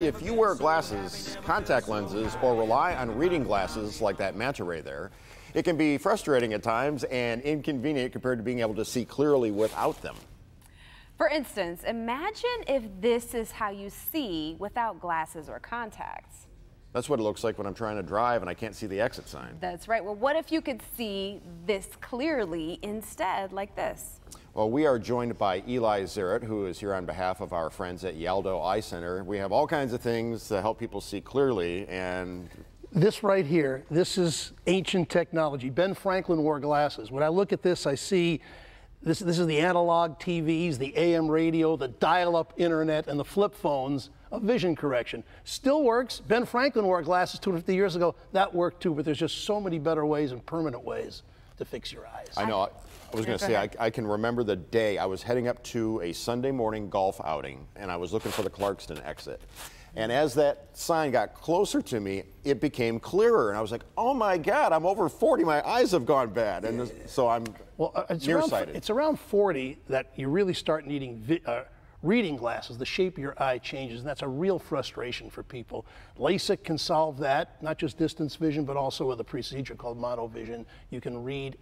If you wear glasses, contact lenses, or rely on reading glasses like that manta ray there, it can be frustrating at times and inconvenient compared to being able to see clearly without them. For instance, imagine if this is how you see without glasses or contacts. That's what it looks like when I'm trying to drive and I can't see the exit sign. That's right. Well, what if you could see this clearly instead, like this? Well, we are joined by Eli Zaret, who is here on behalf of our friends at Yaldo Eye Center. We have all kinds of things to help people see clearly, and this right here, this is ancient technology. Ben Franklin wore glasses. When I look at this, I see this, this is the analog TVs, the AM radio, the dial up internet, and the flip phones of vision correction. Still works. Ben Franklin wore glasses 250 years ago. That worked too, but there's just so many better ways and permanent ways to fix your eyes. I know. I, I was going to say, I, I, can remember the day I was heading up to a Sunday morning golf outing, and I was looking for the Clarkston exit. And as that sign got closer to me, it became clearer. And I was like, oh my God, I'm over 40. My eyes have gone bad. And this, so I'm well, uh, it's nearsighted. Around, it's around 40 that you really start needing uh, reading glasses. The shape of your eye changes, and that's a real frustration for people. LASIK can solve that, not just distance vision, but also with a procedure called monovision. You can read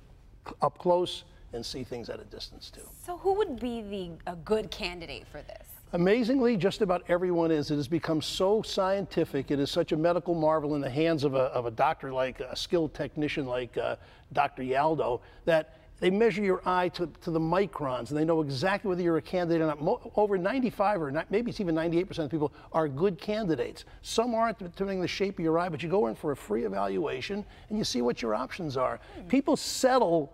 up close and see things at a distance too. So who would be the a good candidate for this? Amazingly, just about everyone is. It has become so scientific. It is such a medical marvel in the hands of a, of a doctor like a skilled technician like uh, Dr. Yaldo that they measure your eye to, to the microns and they know exactly whether you're a candidate or not. Mo over 95 or not, maybe it's even 98% of people are good candidates. Some aren't, depending on the shape of your eye, but you go in for a free evaluation and you see what your options are. Hmm. People settle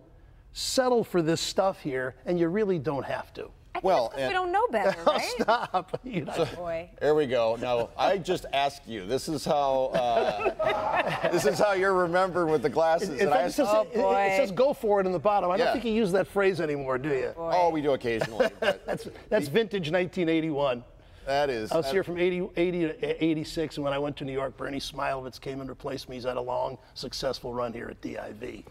settle for this stuff here, and you really don't have to. Well, we don't know better, right? Stop. You know. so, Boy. There we go. Now, I just ask you. This is how. Uh, this is how you're remembered with the glasses. It, and I says, oh, boy. It, it, says "go for it" in the bottom. I yeah. don't think you use that phrase anymore, do you? Oh, oh we do occasionally. that's that's vintage 1981. That is. I was here from 80, 80 to 86, and when I went to New York, Bernie Smilovitz came and replaced me. He's had a long, successful run here at DIV.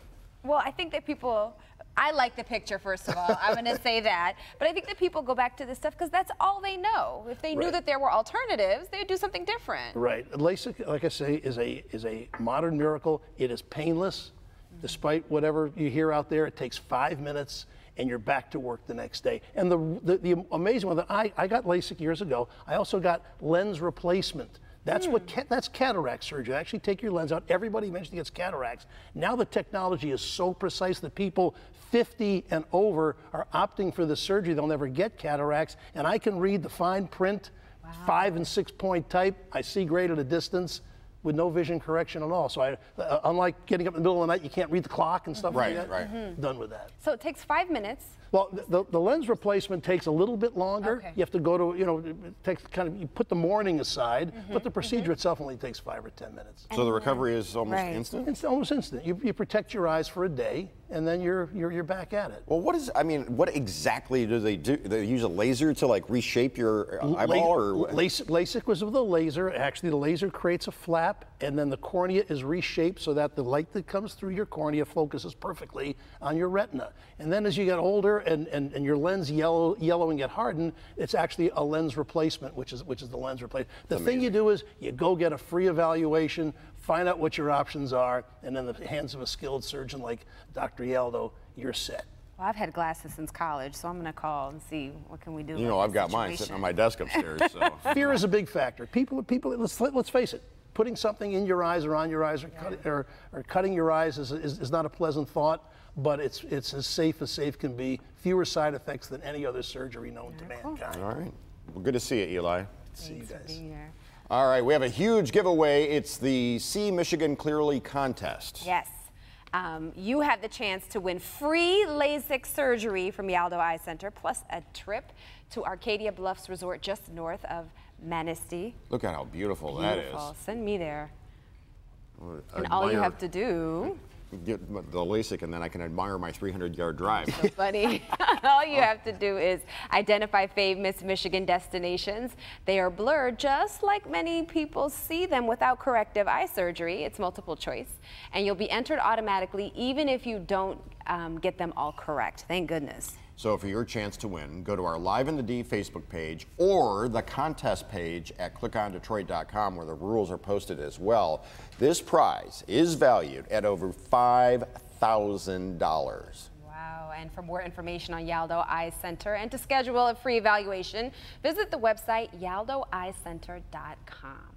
Well, I think that people, I like the picture, first of all. I'm going to say that. But I think that people go back to this stuff because that's all they know. If they right. knew that there were alternatives, they'd do something different. Right. LASIK, like I say, is a, is a modern miracle. It is painless. Mm-hmm. Despite whatever you hear out there, it takes five minutes and you're back to work the next day. And the, the, the amazing one, that I, I got LASIK years ago. I also got lens replacement. That's what hmm. that's cataract surgery. Actually, take your lens out. Everybody eventually gets cataracts. Now the technology is so precise that people 50 and over are opting for the surgery. They'll never get cataracts, and I can read the fine print, wow. five and six point type. I see great at a distance with no vision correction at all. So I, uh, unlike getting up in the middle of the night, you can't read the clock and stuff right, like that. Right, right. Mm-hmm. Done with that. So it takes five minutes. Well, the, the lens replacement takes a little bit longer. Okay. You have to go to, you know, it takes kind of, you put the morning aside, mm-hmm, but the procedure mm-hmm. itself only takes five or 10 minutes. So the recovery is almost right. instant? It's almost instant. You, you protect your eyes for a day, and then you're, you're, you're back at it. Well, what is, I mean, what exactly do they do? They use a laser to like reshape your eyeball? or LASIK, LASIK was with a laser. Actually, the laser creates a flap, and then the cornea is reshaped so that the light that comes through your cornea focuses perfectly on your retina. And then as you get older and, and, and your lens yellow, yellow and get hardened, it's actually a lens replacement, which is, which is the lens replacement. The thing you do is you go get a free evaluation, find out what your options are, and in the hands of a skilled surgeon like Dr. Yaldo, you're set. Well, I've had glasses since college, so I'm going to call and see what can we do. You know, I've got situation. mine sitting on my desk upstairs. So. Fear is a big factor. People, people, let's let's face it. Putting something in your eyes or on your eyes or, cut, or, or cutting your eyes is, is, is not a pleasant thought but it's it's as safe as safe can be. Fewer side effects than any other surgery known to mankind. All right. Well, good to see you, Eli. See you guys. All right, we have a huge giveaway. It's the See Michigan Clearly contest. Yes. Um, you have the chance to win free LASIK surgery from Yaldo Eye Center, plus a trip to Arcadia Bluffs Resort just north of Manistee. Look at how beautiful, beautiful. that is. Send me there. and all you have to do get the LASIK and then I can admire my 300 yard drive. So funny. All you have to do is identify famous Michigan destinations. They are blurred just like many people see them without corrective eye surgery. It's multiple choice. And you'll be entered automatically even if you don't um, get them all correct. Thank goodness. So for your chance to win, go to our Live in the D Facebook page or the contest page at clickondetroit.com where the rules are posted as well. This prize is valued at over $5,000. Wow, and for more information on Yaldo Eye Center and to schedule a free evaluation, visit the website yaldoeyecenter.com.